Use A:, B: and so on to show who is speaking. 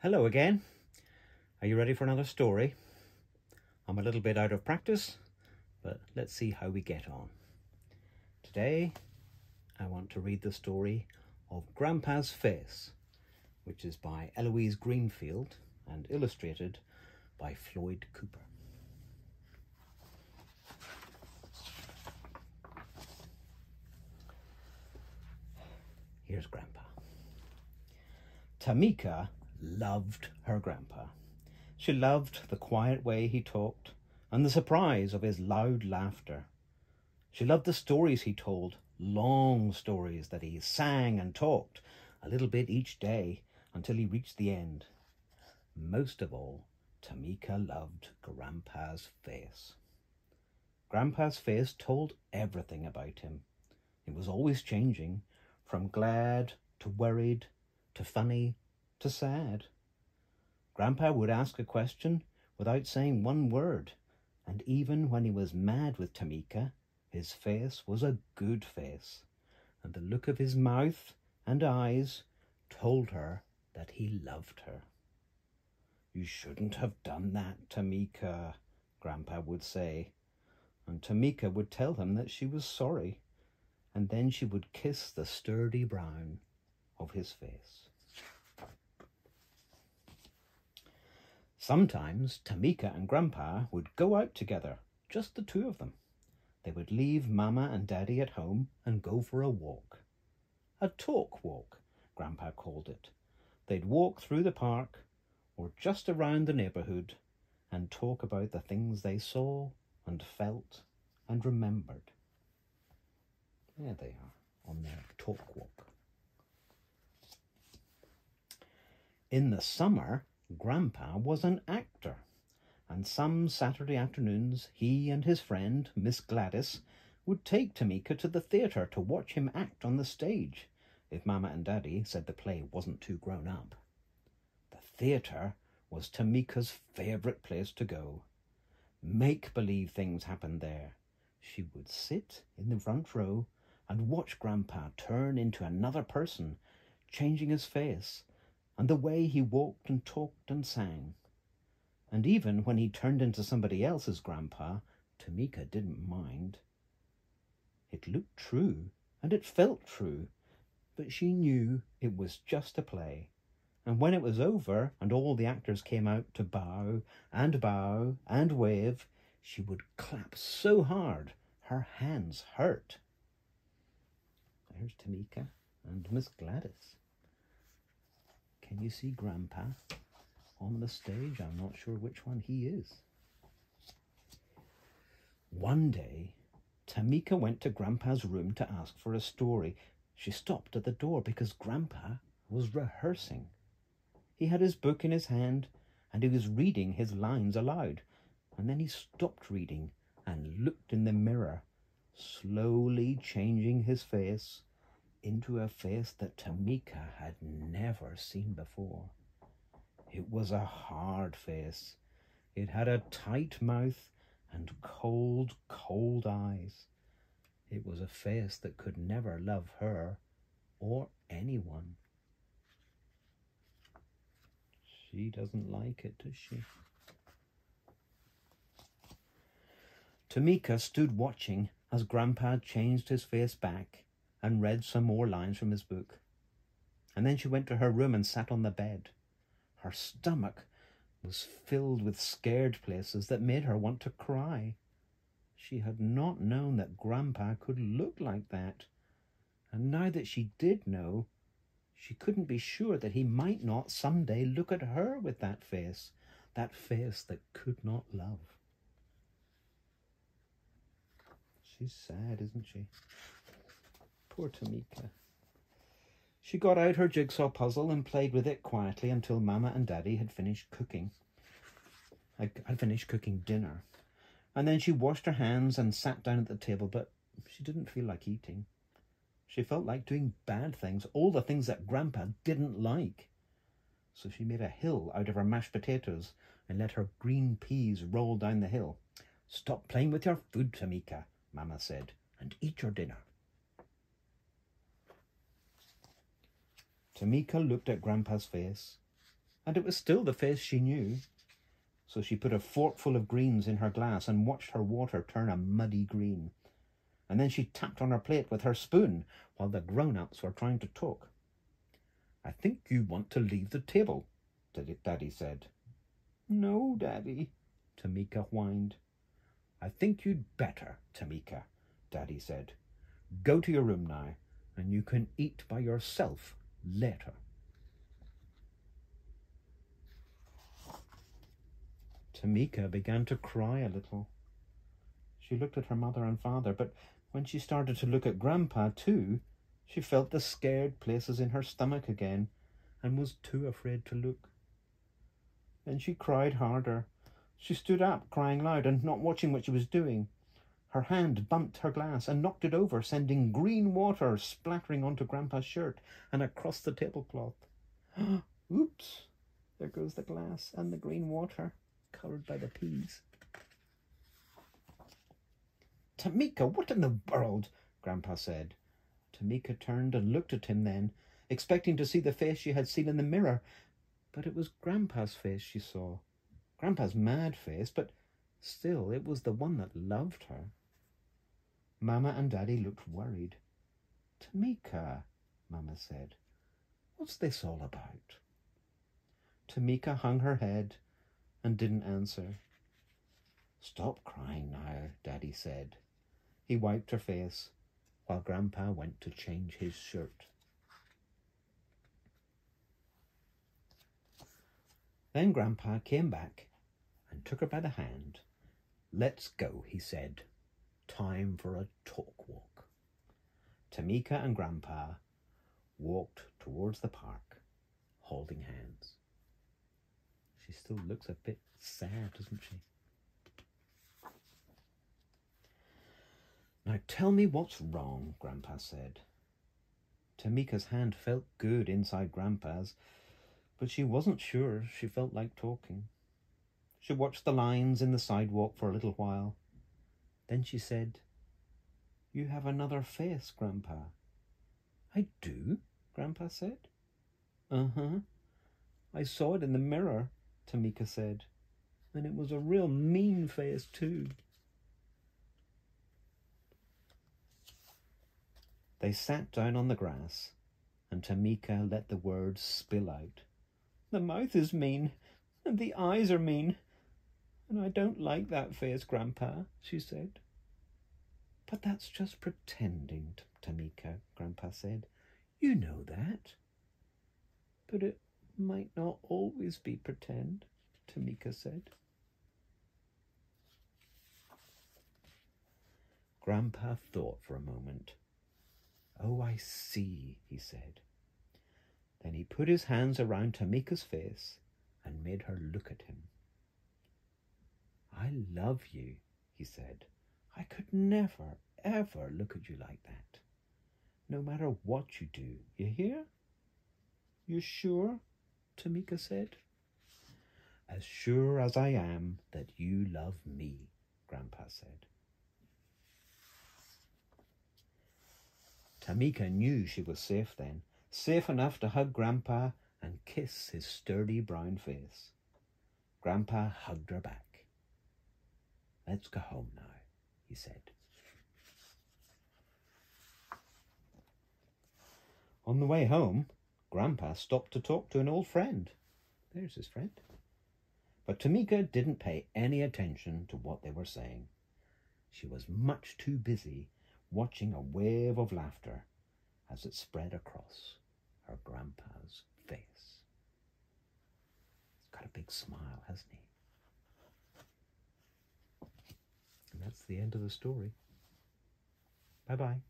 A: Hello again. Are you ready for another story? I'm a little bit out of practice, but let's see how we get on. Today, I want to read the story of Grandpa's Face, which is by Eloise Greenfield and illustrated by Floyd Cooper. Here's Grandpa. Tamika loved her grandpa. She loved the quiet way he talked and the surprise of his loud laughter. She loved the stories he told, long stories that he sang and talked a little bit each day until he reached the end. Most of all, Tamika loved Grandpa's face. Grandpa's face told everything about him. It was always changing, from glad to worried to funny to sad. Grandpa would ask a question without saying one word, and even when he was mad with Tamika, his face was a good face, and the look of his mouth and eyes told her that he loved her. You shouldn't have done that, Tamika, Grandpa would say, and Tamika would tell him that she was sorry, and then she would kiss the sturdy brown of his face. Sometimes Tamika and Grandpa would go out together, just the two of them. They would leave Mama and Daddy at home and go for a walk. A talk walk, Grandpa called it. They'd walk through the park or just around the neighborhood and talk about the things they saw and felt and remembered. There they are on their talk walk. In the summer, Grandpa was an actor, and some Saturday afternoons he and his friend, Miss Gladys, would take Tamika to the theatre to watch him act on the stage, if Mamma and Daddy said the play wasn't too grown up. The theatre was Tamika's favourite place to go. Make believe things happened there. She would sit in the front row and watch Grandpa turn into another person, changing his face and the way he walked and talked and sang. And even when he turned into somebody else's grandpa, Tamika didn't mind. It looked true, and it felt true, but she knew it was just a play. And when it was over and all the actors came out to bow and bow and wave, she would clap so hard her hands hurt. There's Tamika and Miss Gladys. Can you see Grandpa on the stage? I'm not sure which one he is. One day, Tamika went to Grandpa's room to ask for a story. She stopped at the door because Grandpa was rehearsing. He had his book in his hand and he was reading his lines aloud. And then he stopped reading and looked in the mirror, slowly changing his face into a face that Tamika had never seen before. It was a hard face. It had a tight mouth and cold, cold eyes. It was a face that could never love her or anyone. She doesn't like it, does she? Tamika stood watching as Grandpa changed his face back and read some more lines from his book. And then she went to her room and sat on the bed. Her stomach was filled with scared places that made her want to cry. She had not known that Grandpa could look like that. And now that she did know, she couldn't be sure that he might not some day look at her with that face, that face that could not love. She's sad, isn't she? Poor Tamika. She got out her jigsaw puzzle and played with it quietly until Mamma and Daddy had finished cooking. I had finished cooking dinner. And then she washed her hands and sat down at the table, but she didn't feel like eating. She felt like doing bad things, all the things that Grandpa didn't like. So she made a hill out of her mashed potatoes and let her green peas roll down the hill. Stop playing with your food, Tamika, Mamma said, and eat your dinner. Tamika looked at Grandpa's face, and it was still the face she knew. So she put a forkful of greens in her glass and watched her water turn a muddy green. And then she tapped on her plate with her spoon while the grown-ups were trying to talk. I think you want to leave the table, Daddy said. No, Daddy, Tamika whined. I think you'd better, Tamika, Daddy said. Go to your room now, and you can eat by yourself later. Tamika began to cry a little. She looked at her mother and father, but when she started to look at Grandpa too, she felt the scared places in her stomach again and was too afraid to look. Then she cried harder. She stood up, crying loud and not watching what she was doing. Her hand bumped her glass and knocked it over, sending green water splattering onto Grandpa's shirt and across the tablecloth. Oops! There goes the glass and the green water, covered by the peas. Tamika, what in the world? Grandpa said. Tamika turned and looked at him then, expecting to see the face she had seen in the mirror. But it was Grandpa's face she saw. Grandpa's mad face, but still it was the one that loved her. Mamma and Daddy looked worried. Tamika, Mamma said, what's this all about? Tamika hung her head and didn't answer. Stop crying now, Daddy said. He wiped her face while Grandpa went to change his shirt. Then Grandpa came back and took her by the hand. Let's go, he said. Time for a talk walk. Tamika and Grandpa walked towards the park, holding hands. She still looks a bit sad, doesn't she? Now tell me what's wrong, Grandpa said. Tamika's hand felt good inside Grandpa's, but she wasn't sure she felt like talking. She watched the lines in the sidewalk for a little while. Then she said, You have another face, Grandpa. I do, Grandpa said. Uh-huh. I saw it in the mirror, Tamika said. And it was a real mean face, too. They sat down on the grass, and Tamika let the words spill out. The mouth is mean, and the eyes are mean, and I don't like that face, Grandpa, she said. But that's just pretending, Tamika, Grandpa said. You know that. But it might not always be pretend, Tamika said. Grandpa thought for a moment. Oh, I see, he said. Then he put his hands around Tamika's face and made her look at him. I love you, he said. I could never, ever look at you like that. No matter what you do, you hear? You sure? Tamika said. As sure as I am that you love me, Grandpa said. Tamika knew she was safe then, safe enough to hug Grandpa and kiss his sturdy brown face. Grandpa hugged her back. Let's go home now, he said. On the way home, Grandpa stopped to talk to an old friend. There's his friend. But Tamika didn't pay any attention to what they were saying. She was much too busy watching a wave of laughter as it spread across her grandpa's face. He's got a big smile, hasn't he? And that's the end of the story. Bye bye.